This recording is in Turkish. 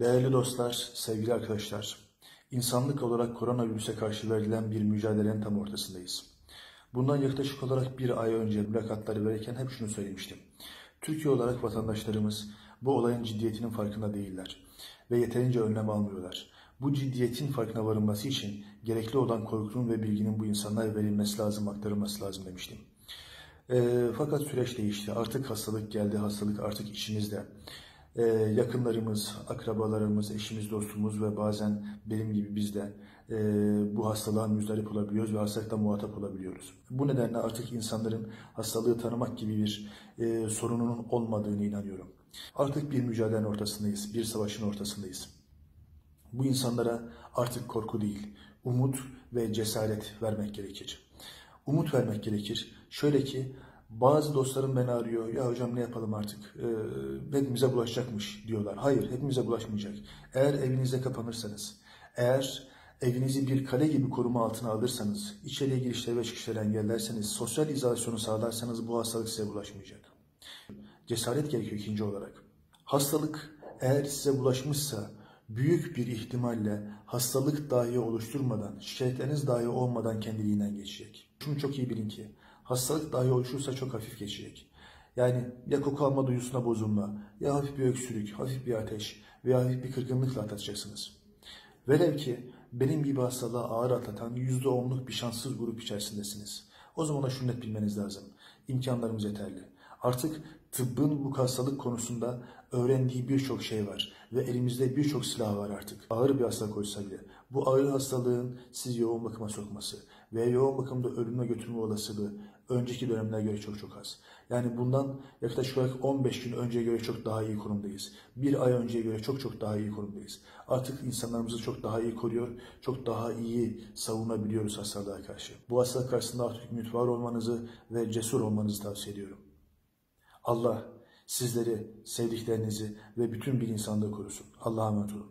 Değerli dostlar, sevgili arkadaşlar, insanlık olarak koronavirüse karşı verilen bir mücadelenin tam ortasındayız. Bundan yaklaşık olarak bir ay önce mülakatları verirken hep şunu söylemiştim. Türkiye olarak vatandaşlarımız bu olayın ciddiyetinin farkında değiller ve yeterince önlem almıyorlar. Bu ciddiyetin farkına varılması için gerekli olan korkunun ve bilginin bu insanlara verilmesi lazım, aktarılması lazım demiştim. E, fakat süreç değişti. Artık hastalık geldi, hastalık artık içimizde. E, yakınlarımız, akrabalarımız, eşimiz, dostumuz ve bazen benim gibi biz de e, bu hastalığa müzdarip olabiliyoruz ve hastalıkla muhatap olabiliyoruz. Bu nedenle artık insanların hastalığı tanımak gibi bir e, sorununun olmadığını inanıyorum. Artık bir mücadelenin ortasındayız, bir savaşın ortasındayız. Bu insanlara artık korku değil, umut ve cesaret vermek gerekir. Umut vermek gerekir. Şöyle ki bazı dostlarım beni arıyor. Ya hocam ne yapalım artık? Ee, hepimize bulaşacakmış diyorlar. Hayır, hepimize bulaşmayacak. Eğer evinize kapanırsanız, eğer evinizi bir kale gibi koruma altına alırsanız, içeriye girişleri ve çıkışları engellerseniz, sosyal izolasyonu sağlarsanız bu hastalık size bulaşmayacak. Cesaret gerekiyor ikinci olarak. Hastalık eğer size bulaşmışsa büyük bir ihtimalle hastalık dahi oluşturmadan, şikayetleriniz dahi olmadan kendiliğinden geçecek. Şunu çok iyi bilin ki hastalık dahi oluşursa çok hafif geçecek. Yani ya koku alma duyusuna bozulma, ya hafif bir öksürük, hafif bir ateş veya hafif bir kırgınlıkla atlatacaksınız. Velev ki benim gibi hastalığı ağır atlatan %10'luk bir şanssız grup içerisindesiniz. O zaman da şunu net bilmeniz lazım. İmkanlarımız yeterli. Artık tıbbın bu hastalık konusunda öğrendiği birçok şey var ve elimizde birçok silah var artık. Ağır bir hastalık olsa bile bu ağır hastalığın sizi yoğun bakıma sokması ve yoğun bakımda ölüme götürme olasılığı önceki dönemlere göre çok çok az. Yani bundan yaklaşık olarak 15 gün önceye göre çok daha iyi konumdayız. Bir ay önceye göre çok çok daha iyi konumdayız. Artık insanlarımızı çok daha iyi koruyor, çok daha iyi savunabiliyoruz hastalığa karşı. Bu hastalık karşısında artık ümit olmanızı ve cesur olmanızı tavsiye ediyorum. Allah sizleri, sevdiklerinizi ve bütün bir insanlığı korusun. Allah'a emanet olun.